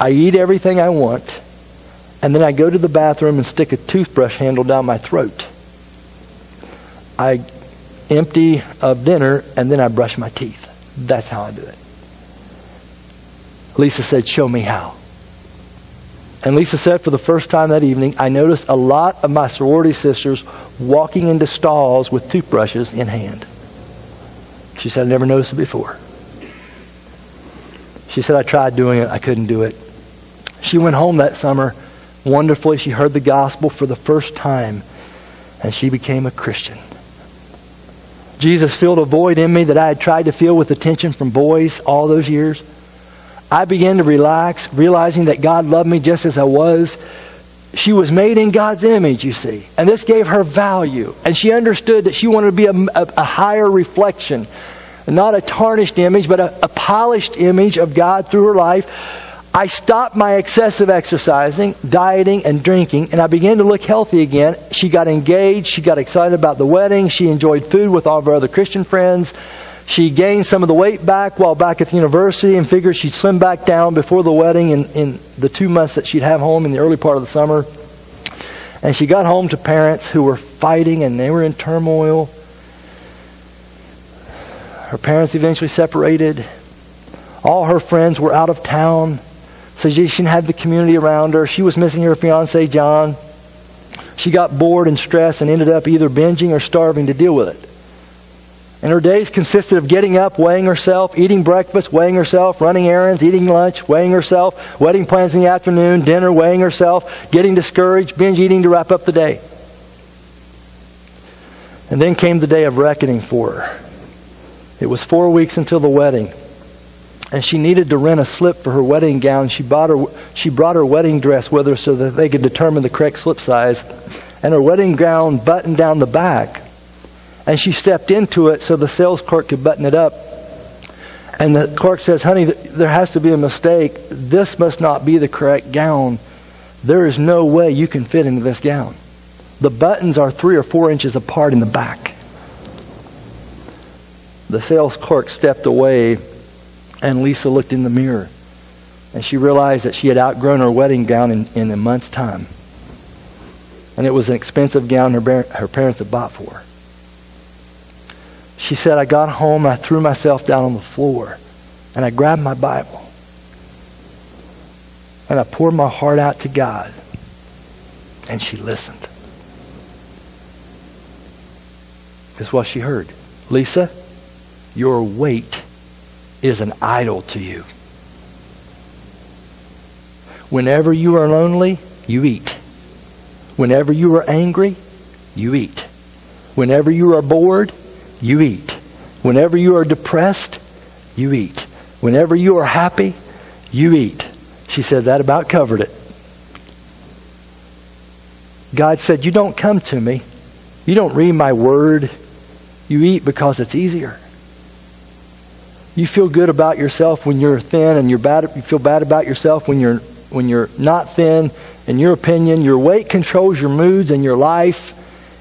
I eat everything I want, and then I go to the bathroom and stick a toothbrush handle down my throat. I empty of dinner, and then I brush my teeth. That's how I do it. Lisa said, Show me how. And Lisa said, for the first time that evening, I noticed a lot of my sorority sisters walking into stalls with toothbrushes in hand. She said, I never noticed it before. She said, I tried doing it, I couldn't do it. She went home that summer wonderfully. She heard the gospel for the first time, and she became a Christian. Jesus filled a void in me that I had tried to fill with attention from boys all those years. I began to relax, realizing that God loved me just as I was. She was made in God's image, you see. And this gave her value. And she understood that she wanted to be a, a, a higher reflection, not a tarnished image, but a, a polished image of God through her life. I stopped my excessive exercising, dieting, and drinking, and I began to look healthy again. She got engaged. She got excited about the wedding. She enjoyed food with all of her other Christian friends. She gained some of the weight back while back at the university and figured she'd slim back down before the wedding in, in the two months that she'd have home in the early part of the summer. And she got home to parents who were fighting and they were in turmoil. Her parents eventually separated. All her friends were out of town. So she didn't have the community around her. She was missing her fiance, John. She got bored and stressed and ended up either binging or starving to deal with it. And her days consisted of getting up, weighing herself, eating breakfast, weighing herself, running errands, eating lunch, weighing herself, wedding plans in the afternoon, dinner, weighing herself, getting discouraged, binge eating to wrap up the day. And then came the day of reckoning for her. It was four weeks until the wedding. And she needed to rent a slip for her wedding gown. She, bought her, she brought her wedding dress with her so that they could determine the correct slip size. And her wedding gown buttoned down the back and she stepped into it so the sales clerk could button it up. And the clerk says, Honey, there has to be a mistake. This must not be the correct gown. There is no way you can fit into this gown. The buttons are three or four inches apart in the back. The sales clerk stepped away, and Lisa looked in the mirror. And she realized that she had outgrown her wedding gown in, in a month's time. And it was an expensive gown her, her parents had bought for her. She said, I got home, I threw myself down on the floor, and I grabbed my Bible. And I poured my heart out to God. And she listened. Is what she heard. Lisa, your weight is an idol to you. Whenever you are lonely, you eat. Whenever you are angry, you eat. Whenever you are bored, you eat. Whenever you are depressed, you eat. Whenever you are happy, you eat. She said that about covered it. God said, You don't come to me. You don't read my word. You eat because it's easier. You feel good about yourself when you're thin and you're bad, you feel bad about yourself when you're, when you're not thin. In your opinion, your weight controls your moods and your life.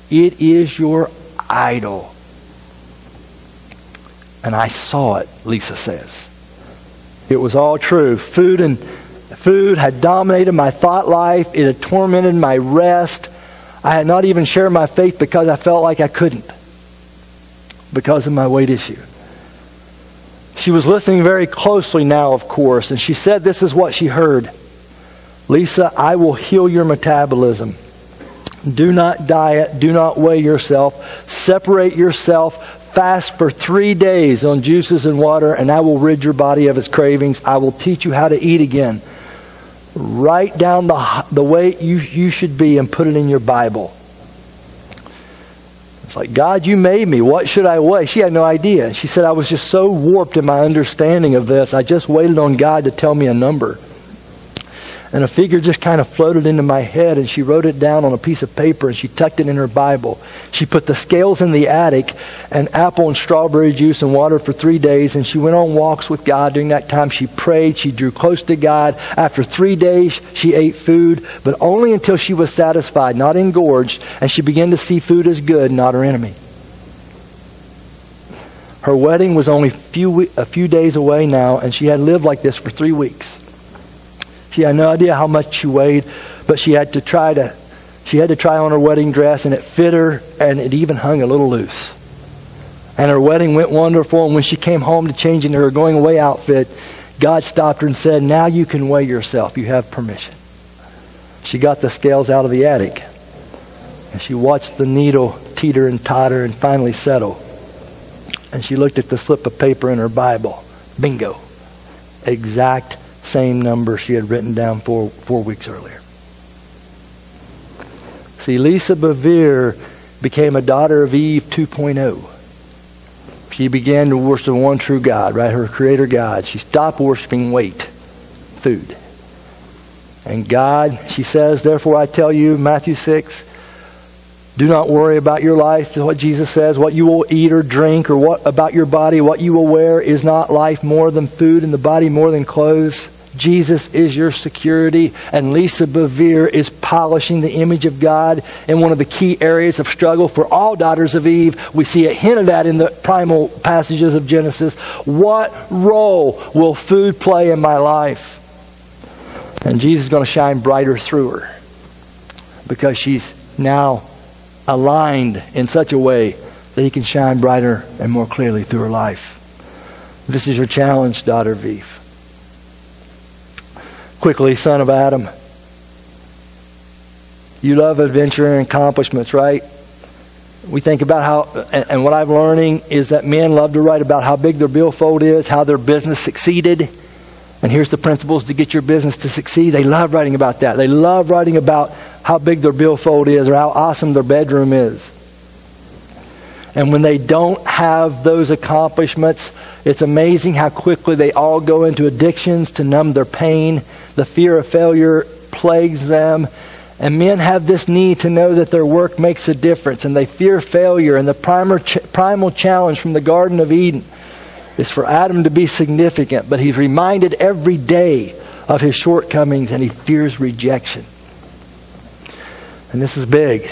It is your idol. And I saw it, Lisa says. It was all true. Food and food had dominated my thought life. It had tormented my rest. I had not even shared my faith because I felt like I couldn't because of my weight issue. She was listening very closely now, of course, and she said this is what she heard Lisa, I will heal your metabolism. Do not diet, do not weigh yourself, separate yourself, fast for three days on juices and water, and I will rid your body of its cravings. I will teach you how to eat again. Write down the, the way you, you should be and put it in your Bible. It's like, God, you made me. What should I weigh? She had no idea. She said, I was just so warped in my understanding of this. I just waited on God to tell me a number. And a figure just kind of floated into my head, and she wrote it down on a piece of paper and she tucked it in her Bible. She put the scales in the attic and apple and strawberry juice and water for three days, and she went on walks with God. During that time, she prayed, she drew close to God. After three days, she ate food, but only until she was satisfied, not engorged, and she began to see food as good, not her enemy. Her wedding was only few, a few days away now, and she had lived like this for three weeks. She had no idea how much she weighed, but she had to try to she had to try on her wedding dress and it fit her and it even hung a little loose. And her wedding went wonderful and when she came home to change into her going away outfit, God stopped her and said, "Now you can weigh yourself. You have permission." She got the scales out of the attic. And she watched the needle teeter and totter and finally settle. And she looked at the slip of paper in her Bible. Bingo. Exact same number she had written down four, four weeks earlier. See, Lisa Bevere became a daughter of Eve 2.0. She began to worship the one true God, right? Her creator God. She stopped worshiping weight, food. And God, she says, therefore I tell you, Matthew 6, do not worry about your life, what Jesus says, what you will eat or drink, or what about your body, what you will wear. Is not life more than food and the body more than clothes? Jesus is your security, and Lisa Bevere is polishing the image of God in one of the key areas of struggle for all daughters of Eve. We see a hint of that in the primal passages of Genesis. What role will food play in my life? And Jesus is going to shine brighter through her because she's now aligned in such a way that he can shine brighter and more clearly through her life. This is your challenge, daughter of Eve quickly, son of Adam. You love adventure and accomplishments, right? We think about how, and, what I'm learning is that men love to write about how big their billfold is, how their business succeeded. And here's the principles to get your business to succeed. They love writing about that. They love writing about how big their billfold is or how awesome their bedroom is. And when they don't have those accomplishments, it's amazing how quickly they all go into addictions to numb their pain. The fear of failure plagues them. And men have this need to know that their work makes a difference, and they fear failure. And the primer, primal challenge from the Garden of Eden is for Adam to be significant, but he's reminded every day of his shortcomings, and he fears rejection. And this is big.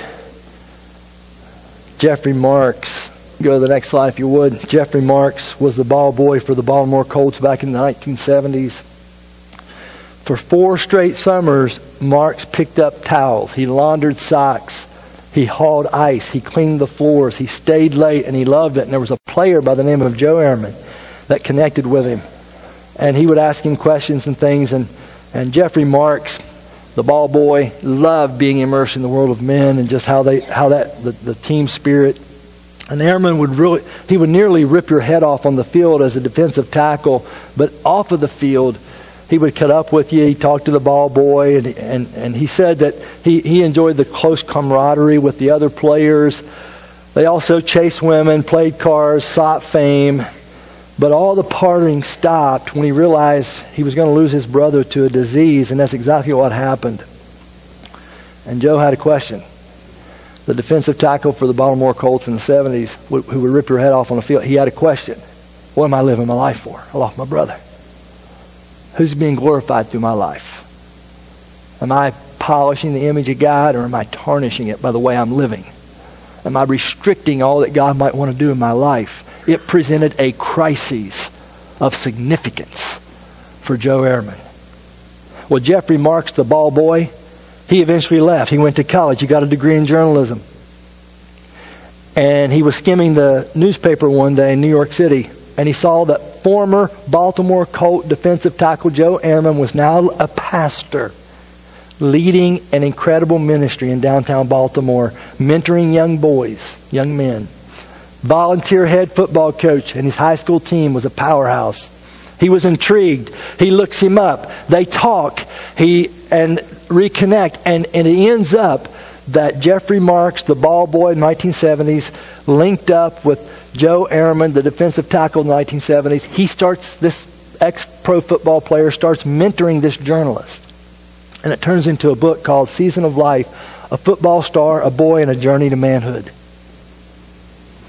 Jeffrey Marx, Go to the next slide if you would. Jeffrey Marx was the ball boy for the Baltimore Colts back in the 1970s. For four straight summers, Marx picked up towels. He laundered socks. He hauled ice. He cleaned the floors. He stayed late and he loved it. And there was a player by the name of Joe Ehrmann that connected with him. And he would ask him questions and things. And, and Jeffrey Marx, the ball boy loved being immersed in the world of men and just how they how that the, the team spirit and Ehrmann would really he would nearly rip your head off on the field as a defensive tackle but off of the field he would cut up with you he talked to the ball boy and and, and he said that he, he enjoyed the close camaraderie with the other players they also chased women played cars sought fame but all the partying stopped when he realized he was going to lose his brother to a disease, and that's exactly what happened. And Joe had a question the defensive tackle for the Baltimore Colts in the 70s, who would rip your head off on the field, he had a question. What am I living my life for? I lost my brother. Who's being glorified through my life? Am I polishing the image of God or am I tarnishing it by the way I'm living? Am I restricting all that God might want to do in my life? It presented a crisis of significance for Joe Ehrmann. Well, Jeffrey Marx, the ball boy, he eventually left. He went to college. He got a degree in journalism. And he was skimming the newspaper one day in New York City, and he saw that former Baltimore Colt defensive tackle Joe Ehrmann was now a pastor leading an incredible ministry in downtown Baltimore, mentoring young boys, young men. Volunteer head football coach, and his high school team was a powerhouse. He was intrigued. He looks him up. They talk. He and reconnect, and, and it ends up that Jeffrey Marx, the ball boy in 1970s, linked up with Joe Ehrmann, the defensive tackle in the 1970s. He starts, this ex pro football player starts mentoring this journalist. And it turns into a book called Season of Life A Football Star, a Boy, and a Journey to Manhood.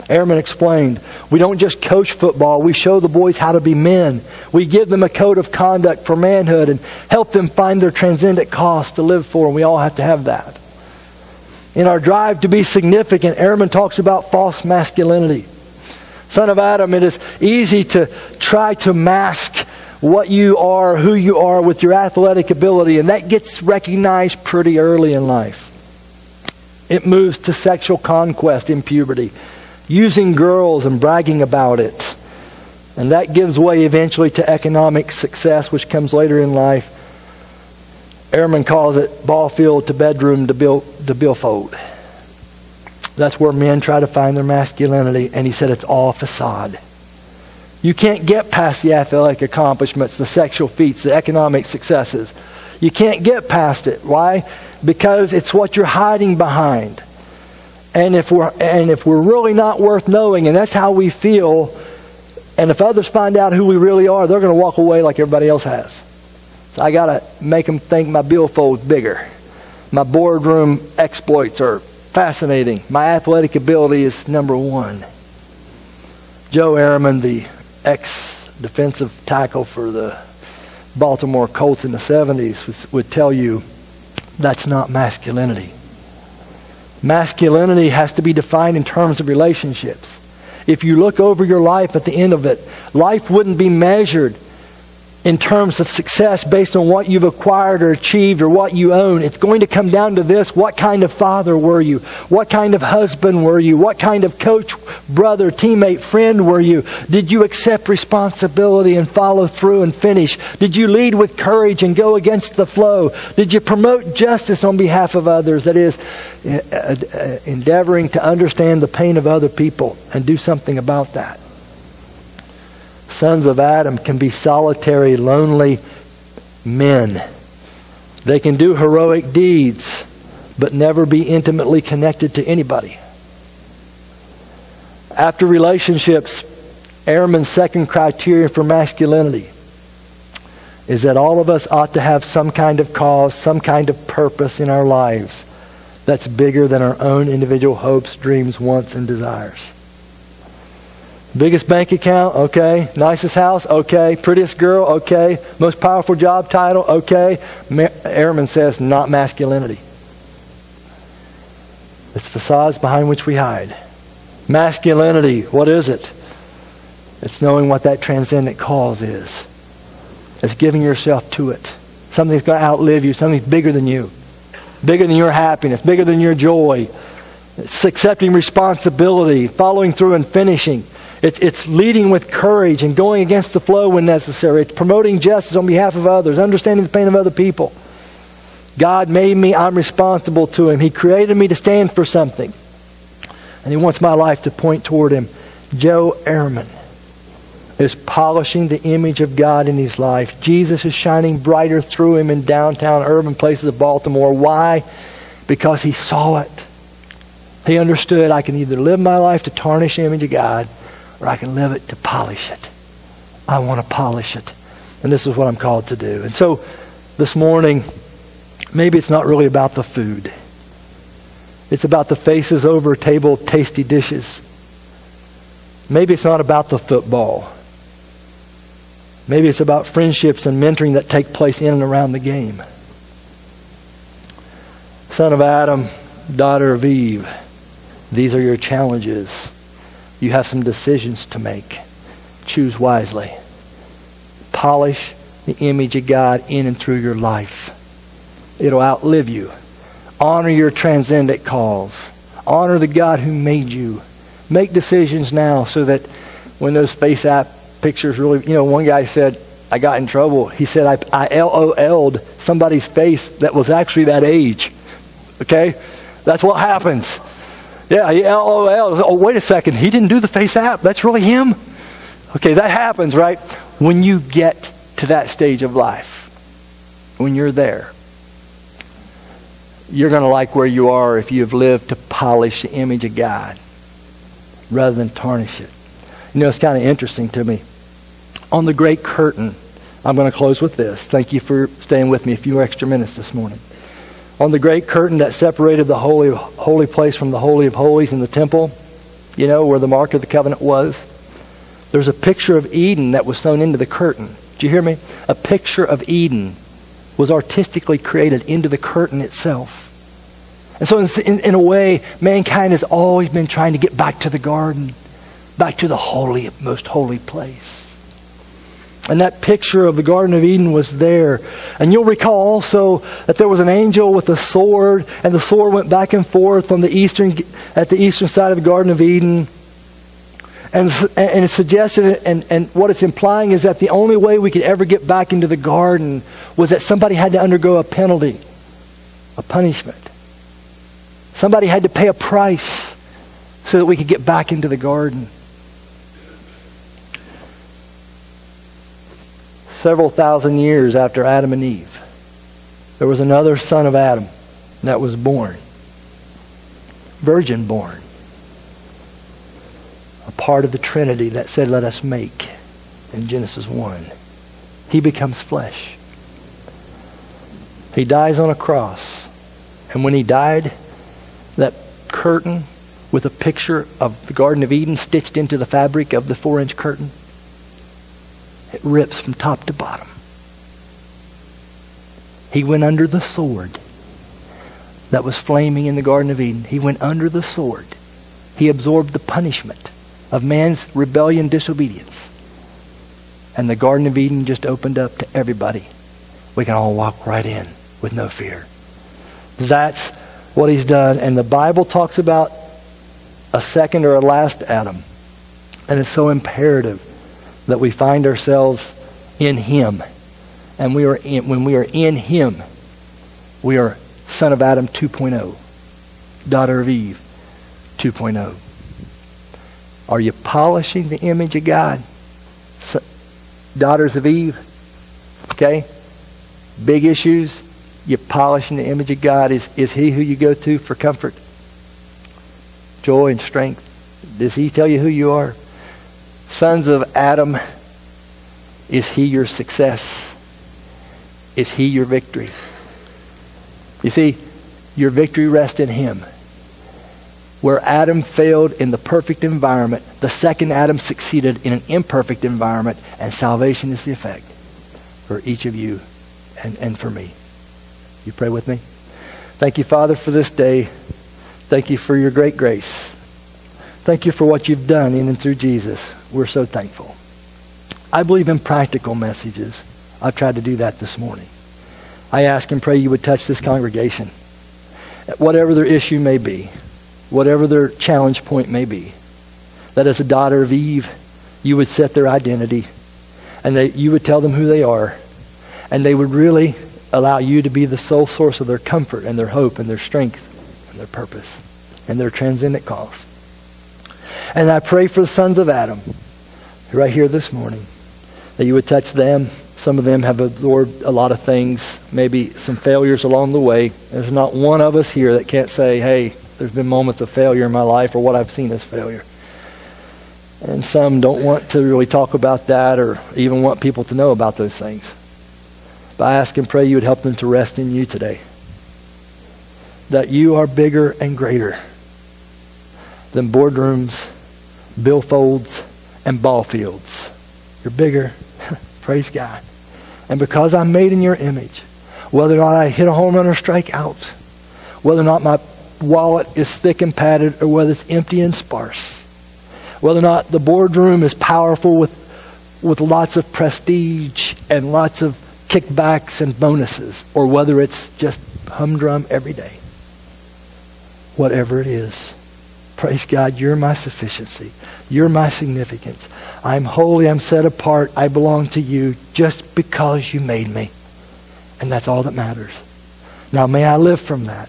Ehrmann explained, we don't just coach football, we show the boys how to be men. We give them a code of conduct for manhood and help them find their transcendent cause to live for, and we all have to have that. In our drive to be significant, Ehrmann talks about false masculinity. Son of Adam, it is easy to try to mask what you are, who you are with your athletic ability, and that gets recognized pretty early in life. It moves to sexual conquest in puberty, using girls and bragging about it. And that gives way eventually to economic success, which comes later in life. Ehrmann calls it ball field to bedroom to, bil- to billfold. That's where men try to find their masculinity, and he said it's all facade. You can't get past the athletic accomplishments, the sexual feats, the economic successes. You can't get past it. Why? Because it's what you're hiding behind. And if we're and if we're really not worth knowing, and that's how we feel, and if others find out who we really are, they're going to walk away like everybody else has. So I got to make them think my billfold's bigger. My boardroom exploits are fascinating. My athletic ability is number one. Joe Ehrmann, the ex defensive tackle for the Baltimore Colts in the 70s, would tell you that's not masculinity. Masculinity has to be defined in terms of relationships. If you look over your life at the end of it, life wouldn't be measured in terms of success based on what you've acquired or achieved or what you own. It's going to come down to this. What kind of father were you? What kind of husband were you? What kind of coach, brother, teammate, friend were you? Did you accept responsibility and follow through and finish? Did you lead with courage and go against the flow? Did you promote justice on behalf of others? That is, uh, uh, endeavoring to understand the pain of other people and do something about that sons of Adam can be solitary, lonely men. They can do heroic deeds, but never be intimately connected to anybody. After relationships, Ehrmann's second criterion for masculinity is that all of us ought to have some kind of cause, some kind of purpose in our lives that's bigger than our own individual hopes, dreams, wants, and desires. Biggest bank account, okay. Nicest house, okay. Prettiest girl, okay. Most powerful job title, okay. Ehrmann says, not masculinity. It's facades behind which we hide. Masculinity, what is it? It's knowing what that transcendent cause is. It's giving yourself to it. Something's going to outlive you, something's bigger than you, bigger than your happiness, bigger than your joy. It's accepting responsibility, following through and finishing. It's, it's leading with courage and going against the flow when necessary. It's promoting justice on behalf of others, understanding the pain of other people. God made me, I'm responsible to Him. He created me to stand for something. And He wants my life to point toward Him. Joe Ehrmann is polishing the image of God in his life. Jesus is shining brighter through him in downtown urban places of Baltimore. Why? Because he saw it. He understood I can either live my life to tarnish the image of God or I can live it to polish it. I want to polish it. And this is what I'm called to do. And so this morning, maybe it's not really about the food. It's about the faces over a table of tasty dishes. Maybe it's not about the football. Maybe it's about friendships and mentoring that take place in and around the game. Son of Adam, daughter of Eve, these are your challenges. You have some decisions to make. Choose wisely. Polish the image of God in and through your life. It'll outlive you. Honor your transcendent calls. Honor the God who made you. Make decisions now so that when those FaceApp pictures really, you know, one guy said, I got in trouble. He said, I, I LOL'd somebody's face that was actually that age. Okay? That's what happens. Yeah, LOL. Oh, oh, oh, oh, wait a second. He didn't do the FaceApp. That's really him? Okay, that happens, right? When you get to that stage of life, when you're there, you're going to like where you are if you've lived to polish the image of God rather than tarnish it. You know, it's kind of interesting to me. On the great curtain, I'm going to close with this. Thank you for staying with me a few extra minutes this morning on the great curtain that separated the holy, holy place from the Holy of Holies in the temple, you know, where the mark of the covenant was, there's a picture of Eden that was sewn into the curtain. Do you hear me? A picture of Eden was artistically created into the curtain itself. And so, in, in, a way, mankind has always been trying to get back to the garden, back to the holy, most holy place. And that picture of the Garden of Eden was there. And you'll recall also that there was an angel with a sword, and the sword went back and forth on the eastern, at the eastern side of the Garden of Eden. And, and it's suggested, and, and what it's implying is that the only way we could ever get back into the garden was that somebody had to undergo a penalty, a punishment. Somebody had to pay a price so that we could get back into the garden. Several thousand years after Adam and Eve, there was another son of Adam that was born. Virgin born. A part of the Trinity that said, Let us make in Genesis 1. He becomes flesh. He dies on a cross. And when he died, that curtain with a picture of the Garden of Eden stitched into the fabric of the four inch curtain it rips from top to bottom. He went under the sword that was flaming in the Garden of Eden. He went under the sword. He absorbed the punishment of man's rebellion, disobedience. And the Garden of Eden just opened up to everybody. We can all walk right in with no fear. That's what he's done. And the Bible talks about a second or a last Adam. And it's so imperative that we find ourselves in Him. And we are in, when we are in Him, we are son of Adam 2.0, daughter of Eve 2.0. Are you polishing the image of God? So, daughters of Eve, okay? Big issues. You polishing the image of God. Is, is He who you go to for comfort, joy, and strength? Does He tell you who you are? Sons of Adam, is he your success? Is he your victory? You see, your victory rests in him. Where Adam failed in the perfect environment, the second Adam succeeded in an imperfect environment, and salvation is the effect for each of you and, and for me. You pray with me? Thank you, Father, for this day. Thank you for your great grace. Thank you for what you've done in and through Jesus. We're so thankful. I believe in practical messages. I've tried to do that this morning. I ask and pray you would touch this congregation. Whatever their issue may be, whatever their challenge point may be, that as a daughter of Eve, you would set their identity and that you would tell them who they are and they would really allow you to be the sole source of their comfort and their hope and their strength and their purpose and their transcendent cause. And I pray for the sons of Adam right here this morning that you would touch them. Some of them have absorbed a lot of things, maybe some failures along the way. There's not one of us here that can't say, hey, there's been moments of failure in my life or what I've seen as failure. And some don't want to really talk about that or even want people to know about those things. But I ask and pray you would help them to rest in you today. that you are bigger and greater than boardrooms, billfolds, and ball fields. You're bigger. Praise God. And because I'm made in your image, whether or not I hit a home run or strike out, whether or not my wallet is thick and padded or whether it's empty and sparse, whether or not the boardroom is powerful with, with lots of prestige and lots of kickbacks and bonuses, or whether it's just humdrum every day. Whatever it is, praise God, you're my sufficiency. You're my significance. I'm holy, I'm set apart, I belong to you just because you made me. And that's all that matters. Now, may I live from that.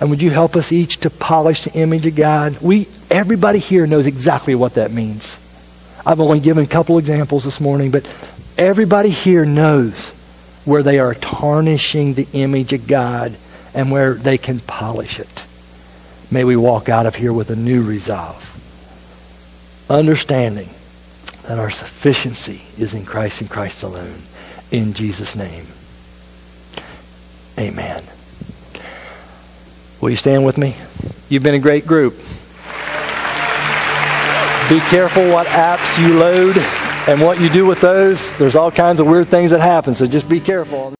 And would you help us each to polish the image of God? We, everybody here knows exactly what that means. I've only given a couple examples this morning, but everybody here knows where they are tarnishing the image of God and where they can polish it. May we walk out of here with a new resolve, understanding that our sufficiency is in Christ and Christ alone. In Jesus' name. Amen. Will you stand with me? You've been a great group. Be careful what apps you load and what you do with those. There's all kinds of weird things that happen, so just be careful.